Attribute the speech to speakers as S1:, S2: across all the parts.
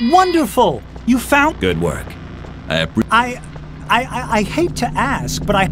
S1: Wonderful! You found.
S2: Good work. I appre-
S1: I, I, I, I hate to ask, but I.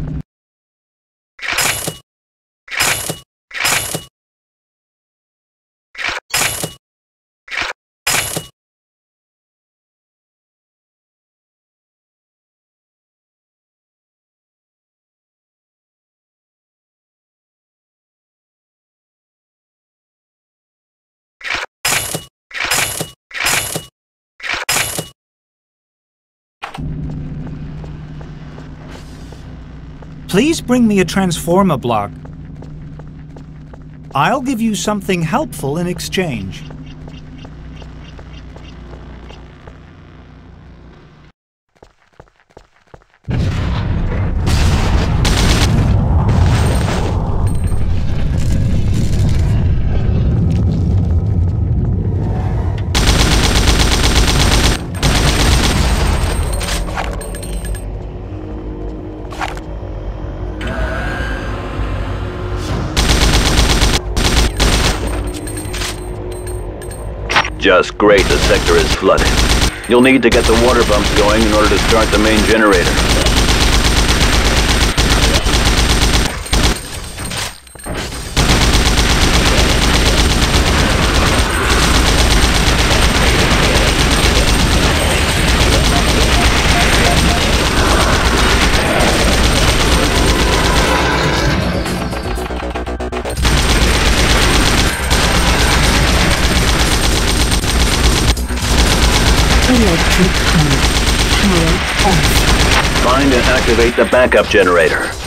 S1: Please bring me a transformer block. I'll give you something helpful in exchange.
S3: Just great the sector is flooded. You'll need to get the water pumps going in order to start the main generator. Find and activate the backup generator.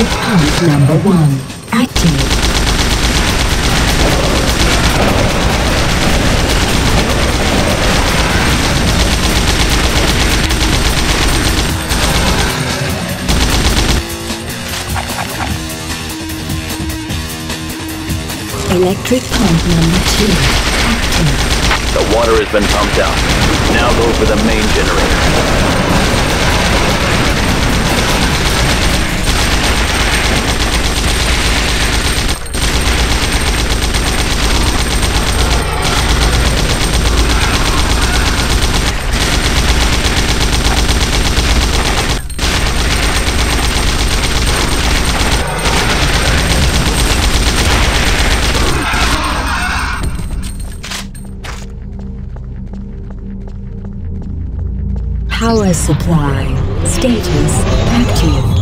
S4: Pump number one. Active. Electric pump number two. Active.
S3: The water has been pumped out. Now go for the main generator.
S4: Power supply. Status active.